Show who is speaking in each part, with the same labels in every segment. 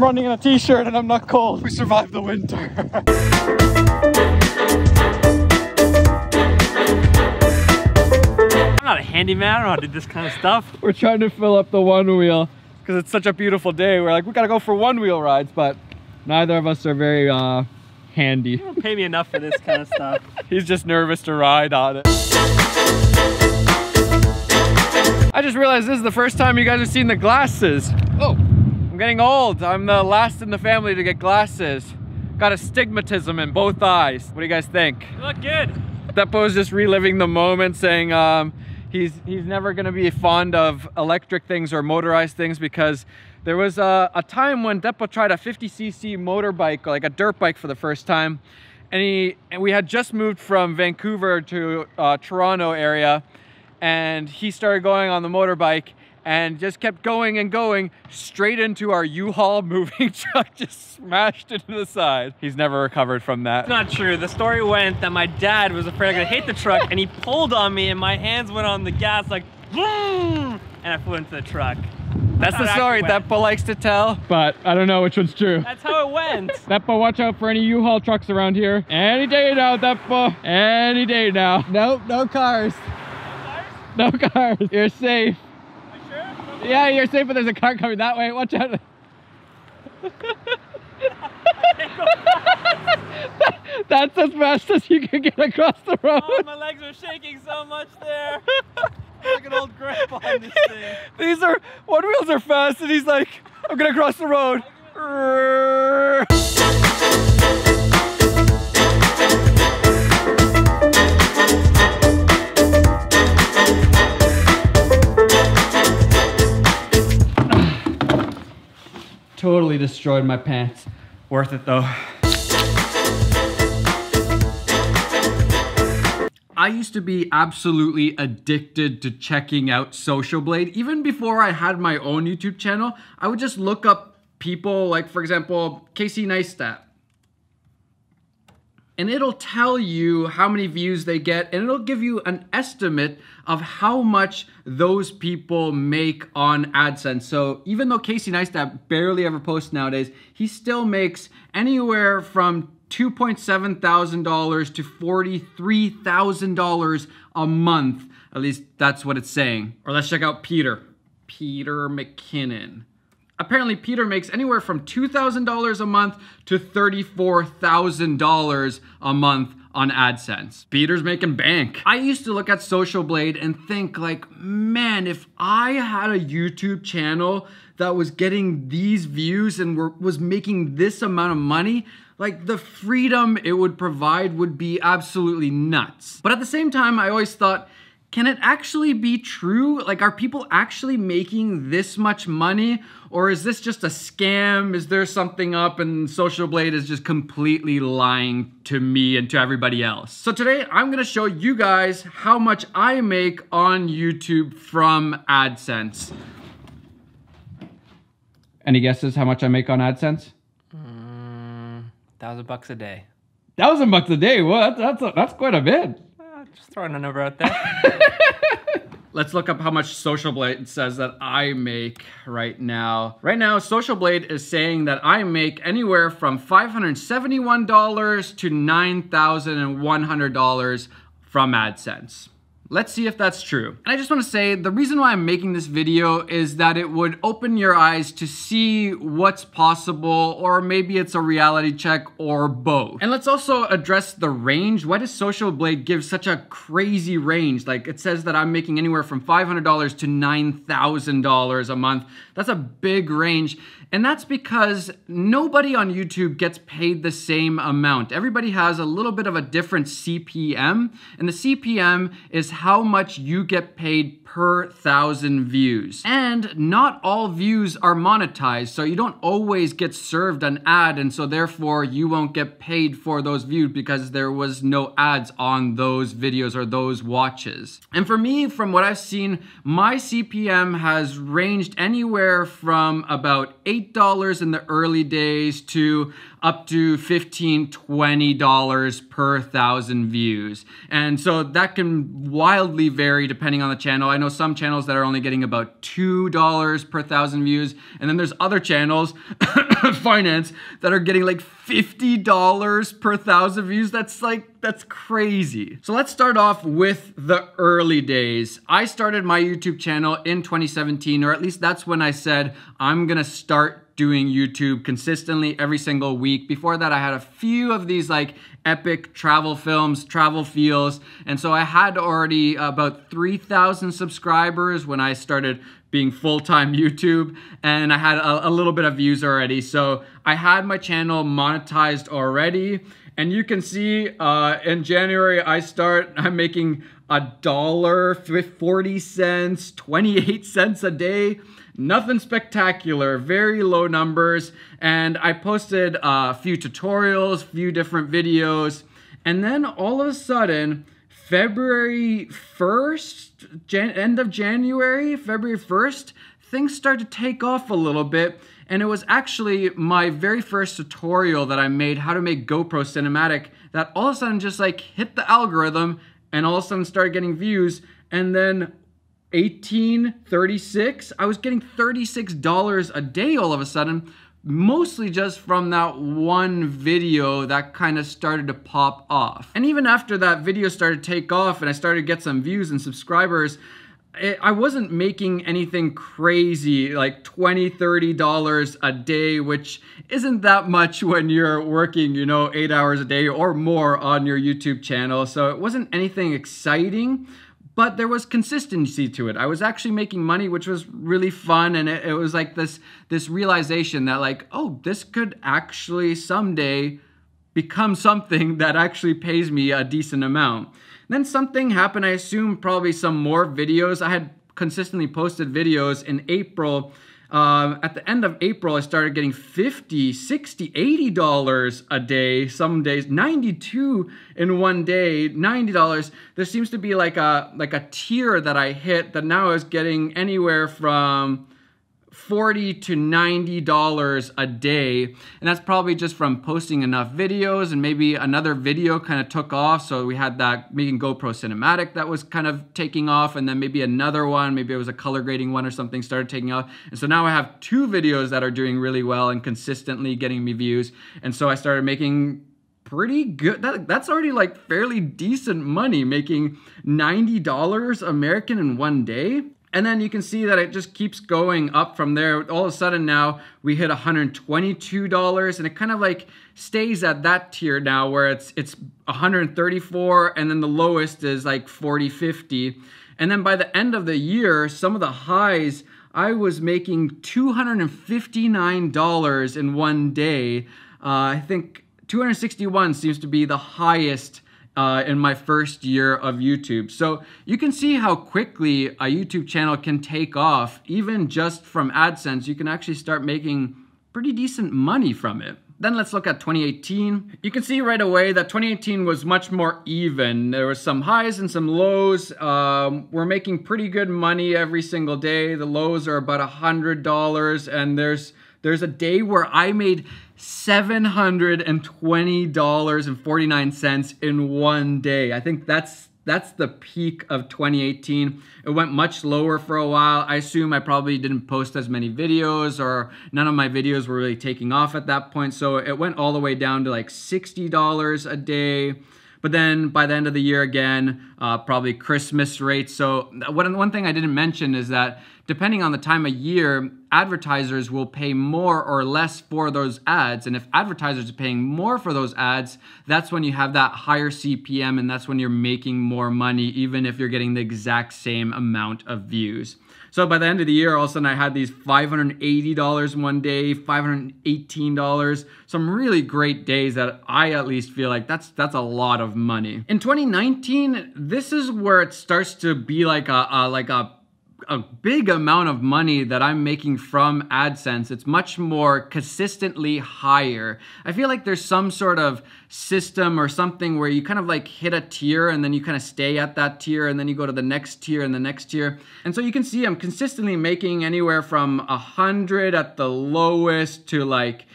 Speaker 1: I'm running in a t-shirt and I'm not cold. We survived the winter.
Speaker 2: I'm not a handyman. I don't know how to do this kind of stuff.
Speaker 1: We're trying to fill up the one wheel because it's such a beautiful day. We're like, we gotta go for one wheel rides, but neither of us are very uh, handy.
Speaker 2: You don't pay me enough for this kind of stuff.
Speaker 1: He's just nervous to ride on it. I just realized this is the first time you guys have seen the glasses. Oh, I'm getting old. I'm the last in the family to get glasses. Got astigmatism in both eyes. What do you guys think?
Speaker 2: You look good.
Speaker 1: Deppo's just reliving the moment saying um, he's he's never gonna be fond of electric things or motorized things because there was a, a time when Deppo tried a 50cc motorbike, like a dirt bike for the first time. And he and we had just moved from Vancouver to uh, Toronto area and he started going on the motorbike and just kept going and going straight into our U-Haul moving truck, just smashed into the side. He's never recovered from that.
Speaker 2: It's not true. The story went that my dad was afraid I was gonna hit the truck and he pulled on me and my hands went on the gas like boom and I flew into the truck.
Speaker 1: That's the story Deppo likes to tell, but I don't know which one's true.
Speaker 2: That's how it went.
Speaker 1: Deppo, watch out for any U-Haul trucks around here. Any day now, Deppo. Any day now. Nope, no cars. no cars. No cars. You're safe. Yeah, you're safe, but there's a car coming that way. Watch out. That's as fast as you can get across the oh, road.
Speaker 2: Oh, my legs are shaking so much there. like an old grandpa on this thing.
Speaker 1: These are, one wheels are fast and he's like, I'm gonna cross the road. Totally destroyed my pants. Worth it though. I used to be absolutely addicted to checking out Social Blade. Even before I had my own YouTube channel, I would just look up people like, for example, Casey Neistat and it'll tell you how many views they get and it'll give you an estimate of how much those people make on AdSense. So even though Casey Neistat barely ever posts nowadays, he still makes anywhere from $2.7 thousand to $43,000 a month. At least that's what it's saying. Or let's check out Peter. Peter McKinnon. Apparently, Peter makes anywhere from $2,000 a month to $34,000 a month on AdSense. Peter's making bank. I used to look at Social Blade and think like, man, if I had a YouTube channel that was getting these views and were, was making this amount of money, like the freedom it would provide would be absolutely nuts. But at the same time, I always thought, can it actually be true? Like, are people actually making this much money? Or is this just a scam? Is there something up and Social Blade is just completely lying to me and to everybody else? So today I'm gonna show you guys how much I make on YouTube from AdSense. Any guesses how much I make on AdSense?
Speaker 2: Mm, thousand bucks a day.
Speaker 1: Thousand bucks a day? What? That's, that's, that's quite a bit.
Speaker 2: Just throwing a number out there.
Speaker 1: Let's look up how much Social Blade says that I make right now. Right now, Social Blade is saying that I make anywhere from $571 to $9,100 from AdSense. Let's see if that's true. And I just wanna say, the reason why I'm making this video is that it would open your eyes to see what's possible, or maybe it's a reality check, or both. And let's also address the range. Why does Social Blade give such a crazy range? Like it says that I'm making anywhere from $500 to $9,000 a month. That's a big range. And that's because nobody on YouTube gets paid the same amount. Everybody has a little bit of a different CPM, and the CPM is how much you get paid per thousand views. And not all views are monetized, so you don't always get served an ad, and so therefore you won't get paid for those views because there was no ads on those videos or those watches. And for me, from what I've seen, my CPM has ranged anywhere from about $8 in the early days to up to $15, $20 per thousand views. And so that can wildly vary depending on the channel. I know some channels that are only getting about $2 per thousand views. And then there's other channels finance that are getting like $50 per thousand views. That's like, that's crazy. So let's start off with the early days. I started my YouTube channel in 2017, or at least that's when I said, I'm gonna start doing YouTube consistently every single week. Before that, I had a few of these like epic travel films, travel feels. And so I had already uh, about 3,000 subscribers when I started being full-time YouTube and I had a, a, little bit of views already. So I had my channel monetized already. And you can see uh, in January, I start, I'm making a dollar, 40 cents, 28 cents a day. Nothing spectacular, very low numbers. And I posted a few tutorials, few different videos. And then all of a sudden, February 1st, Jan end of January, February 1st, things start to take off a little bit. And it was actually my very first tutorial that I made, how to make GoPro cinematic, that all of a sudden just like hit the algorithm and all of a sudden started getting views. And then 1836 i was getting $36 a day all of a sudden mostly just from that one video that kind of started to pop off and even after that video started to take off and i started to get some views and subscribers i wasn't making anything crazy like 20 30 dollars a day which isn't that much when you're working you know eight hours a day or more on your youtube channel so it wasn't anything exciting but there was consistency to it. I was actually making money, which was really fun, and it, it, was like this this realization that like, oh, this could actually someday become something that actually pays me a decent amount. Then something happened. I assume probably some more videos. I had consistently posted videos in April um, at the end of April, I started getting 50, 60, 80 dollars a day. Some days, 92 in one day, 90 dollars. There seems to be like a like a tier that I hit that now is getting anywhere from 40 to 90 dollars a day. And that's probably just from posting enough videos and maybe another video kind of took off. So we had that making GoPro cinematic that was kind of taking off and then maybe another one maybe it was a color grading one or something started taking off. And so now I have two videos that are doing really well and consistently getting me views. And so I started making pretty good that, that's already like fairly decent money making $90 American in one day and then you can see that it just keeps going up from there. All of a sudden now we hit $122 and it kind of like stays at that tier now where it's it's 134 and then the lowest is like 40, 50. And then by the end of the year, some of the highs, I was making $259 in one day. Uh, I think 261 seems to be the highest uh, in my first year of YouTube. So you can see how quickly a YouTube channel can take off. Even just from AdSense, you can actually start making pretty decent money from it. Then let's look at 2018. You can see right away that 2018 was much more even. There was some highs and some lows. Um, we're making pretty good money every single day. The lows are about a $100 and there's there's a day where I made $720.49 in one day. I think that's that's the peak of 2018. It went much lower for a while. I assume I probably didn't post as many videos or none of my videos were really taking off at that point. So it went all the way down to like $60 a day. But then by the end of the year again, uh, probably Christmas rates. So one, one thing I didn't mention is that depending on the time of year, advertisers will pay more or less for those ads. And if advertisers are paying more for those ads, that's when you have that higher CPM and that's when you're making more money, even if you're getting the exact same amount of views. So by the end of the year, all of a sudden I had these $580 one day, $518, some really great days that I at least feel like that's that's a lot of money. In 2019, this is where it starts to be like a, a like a a big amount of money that I'm making from AdSense. It's much more consistently higher. I feel like there's some sort of system or something where you kind of like hit a tier and then you kind of stay at that tier and then you go to the next tier and the next tier. And so you can see I'm consistently making anywhere from a hundred at the lowest to like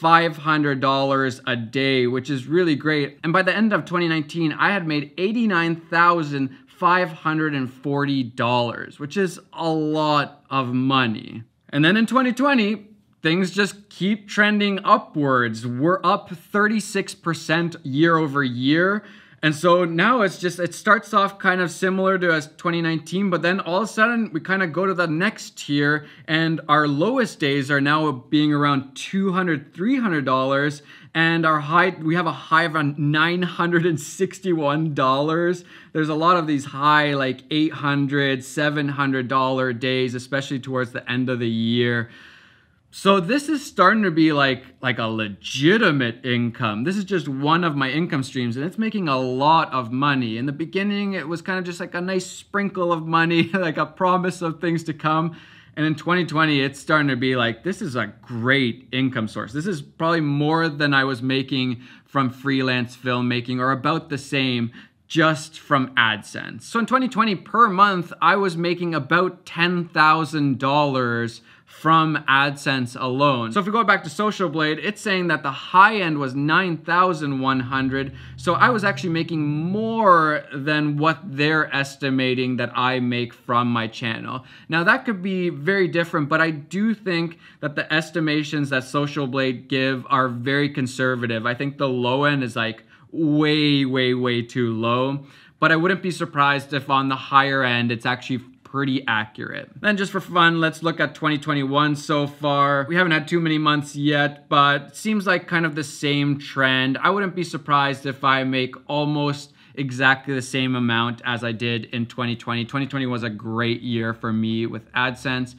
Speaker 1: $500 a day, which is really great. And by the end of 2019, I had made 89,000 $540, which is a lot of money. And then in 2020, things just keep trending upwards. We're up 36% year over year. And so now it's just, it starts off kind of similar to as 2019, but then all of a sudden we kind of go to the next tier and our lowest days are now being around $200, $300 and our high, we have a high of around $961. There's a lot of these high like $800, $700 days, especially towards the end of the year. So this is starting to be like like a legitimate income. This is just one of my income streams and it's making a lot of money. In the beginning it was kind of just like a nice sprinkle of money, like a promise of things to come. And in 2020 it's starting to be like this is a great income source. This is probably more than I was making from freelance filmmaking or about the same just from AdSense. So in 2020 per month I was making about $10,000 from AdSense alone. So if we go back to Social Blade, it's saying that the high end was 9,100. So I was actually making more than what they're estimating that I make from my channel. Now that could be very different, but I do think that the estimations that Social Blade give are very conservative. I think the low end is like way, way, way too low. But I wouldn't be surprised if on the higher end, it's actually pretty accurate. Then just for fun, let's look at 2021 so far. We haven't had too many months yet, but seems like kind of the same trend. I wouldn't be surprised if I make almost exactly the same amount as I did in 2020. 2020 was a great year for me with AdSense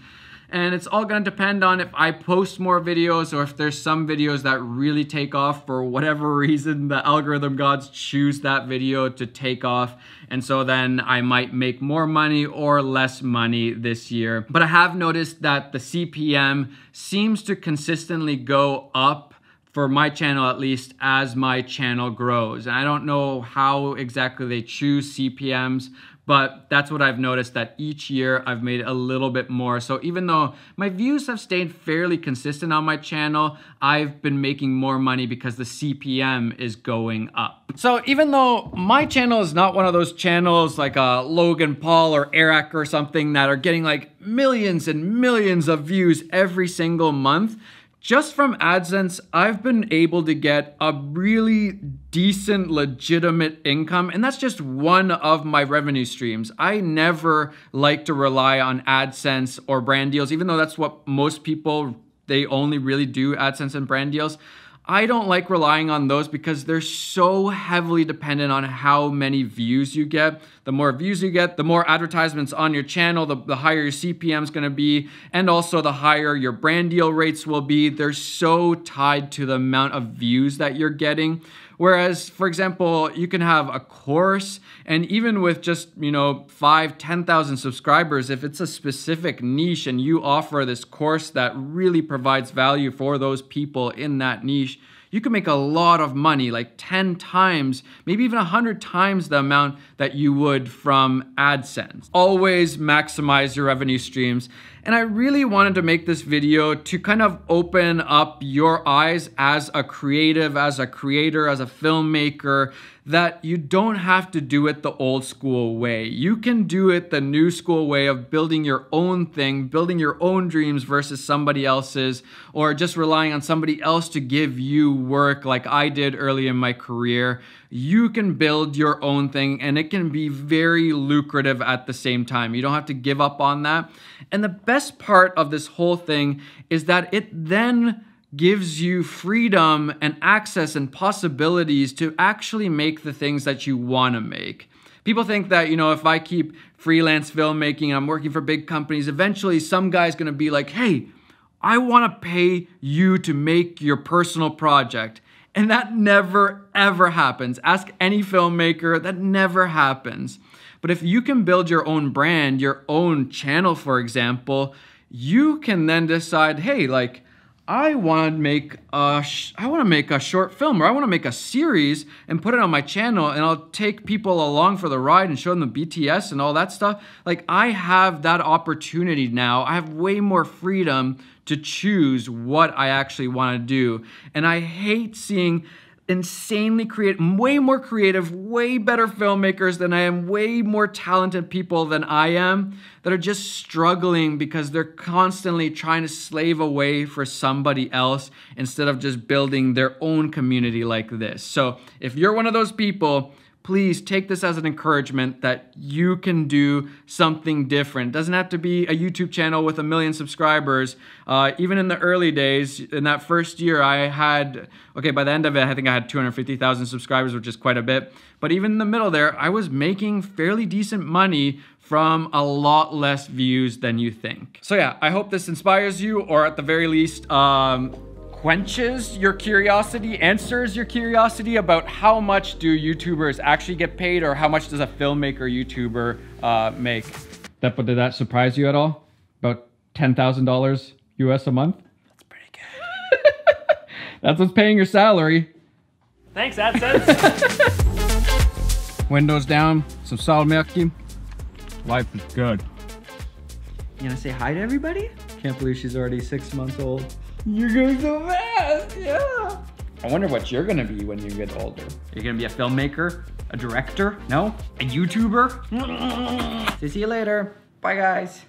Speaker 1: and it's all gonna depend on if I post more videos or if there's some videos that really take off for whatever reason the algorithm gods choose that video to take off and so then I might make more money or less money this year. But I have noticed that the CPM seems to consistently go up for my channel at least as my channel grows. And I don't know how exactly they choose CPMs, but that's what I've noticed that each year I've made a little bit more. So even though my views have stayed fairly consistent on my channel, I've been making more money because the CPM is going up. So even though my channel is not one of those channels like uh, Logan Paul or Eric or something that are getting like millions and millions of views every single month, just from AdSense, I've been able to get a really decent, legitimate income, and that's just one of my revenue streams. I never like to rely on AdSense or brand deals, even though that's what most people, they only really do AdSense and brand deals. I don't like relying on those because they're so heavily dependent on how many views you get. The more views you get, the more advertisements on your channel, the, the higher your CPM is gonna be, and also the higher your brand deal rates will be. They're so tied to the amount of views that you're getting. Whereas, for example, you can have a course, and even with just, you know, five, 10,000 subscribers, if it's a specific niche and you offer this course that really provides value for those people in that niche, you can make a lot of money, like 10 times, maybe even 100 times the amount that you would from AdSense. Always maximize your revenue streams. And I really wanted to make this video to kind of open up your eyes as a creative, as a creator, as a filmmaker, that you don't have to do it the old school way. You can do it the new school way of building your own thing, building your own dreams versus somebody else's, or just relying on somebody else to give you work like I did early in my career. You can build your own thing and it can be very lucrative at the same time. You don't have to give up on that. And the best part of this whole thing is that it then gives you freedom and access and possibilities to actually make the things that you want to make. People think that, you know, if I keep freelance filmmaking and I'm working for big companies, eventually some guy's going to be like, "Hey, I want to pay you to make your personal project." And that never ever happens. Ask any filmmaker, that never happens. But if you can build your own brand, your own channel, for example, you can then decide, hey, like, I want to make a I want to make a short film or I want to make a series and put it on my channel and I'll take people along for the ride and show them the BTS and all that stuff. Like I have that opportunity now. I have way more freedom to choose what I actually want to do. And I hate seeing insanely creative, way more creative, way better filmmakers than I am, way more talented people than I am that are just struggling because they're constantly trying to slave away for somebody else instead of just building their own community like this. So if you're one of those people, please take this as an encouragement that you can do something different. It doesn't have to be a YouTube channel with a million subscribers. Uh, even in the early days, in that first year, I had, okay, by the end of it, I think I had 250,000 subscribers, which is quite a bit. But even in the middle there, I was making fairly decent money from a lot less views than you think. So yeah, I hope this inspires you, or at the very least, um, quenches your curiosity, answers your curiosity about how much do YouTubers actually get paid or how much does a filmmaker YouTuber uh, make. That, but did that surprise you at all? About $10,000 US a month?
Speaker 2: That's pretty good.
Speaker 1: That's what's paying your salary.
Speaker 2: Thanks, AdSense.
Speaker 1: Windows down, some solid milky. Life is good.
Speaker 3: You gonna say hi to everybody?
Speaker 1: Can't believe she's already six months old.
Speaker 3: You're going so fast, yeah.
Speaker 1: I wonder what you're gonna be when you get older. You're gonna be a filmmaker? A director? No? A YouTuber?
Speaker 3: See you later. Bye, guys.